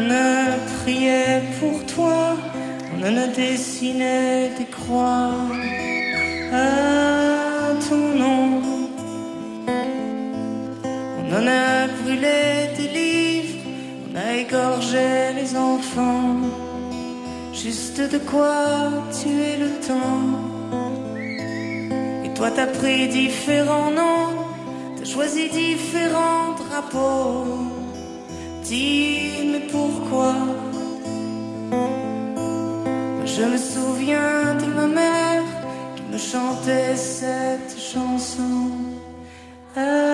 On a prié pour toi, on a dessiné des croix à ton nom. On a brûlé des livres, on a égorgé les enfants. Juste de quoi tuer le temps. Et toi t'as pris différents noms, t'as choisi différents drapeaux. Dis mais pourquoi? Je me souviens de ma mère qui me chantait cette chanson. Alléluia,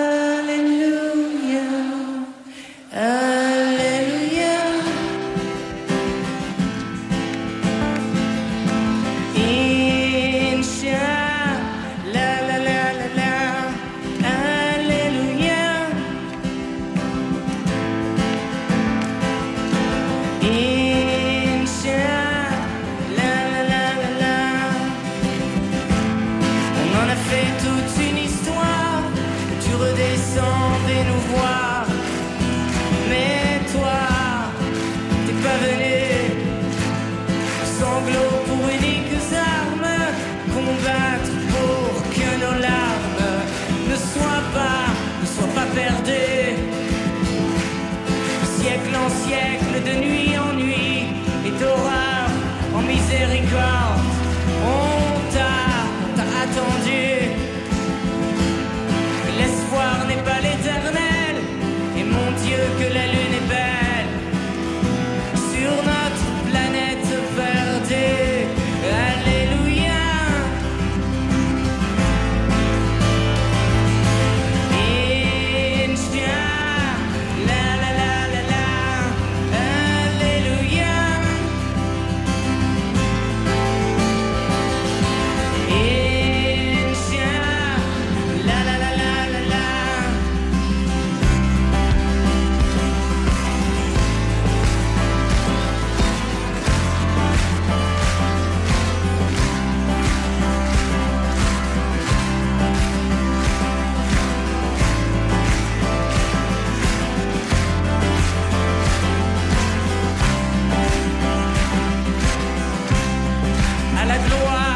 fait toute une histoire. Tu redescendais nous voir. Mais toi, t'es pas venu. Sanglots pour uniques armes. Combattre pour que nos larmes ne soient pas, ne soient pas perdues siècle en siècle, de nuit, I've no idea.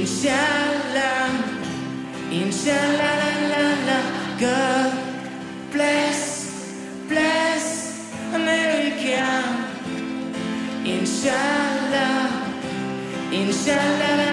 Inshallah, inshallah, la, la, la. God bless, bless America. Inshallah, inshallah.